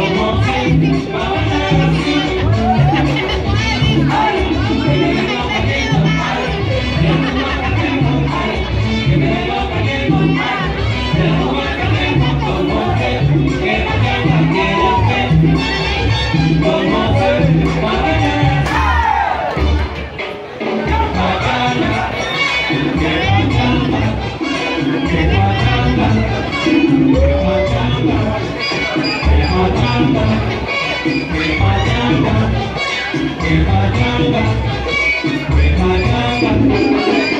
Como bachata, que bachata, que bachata.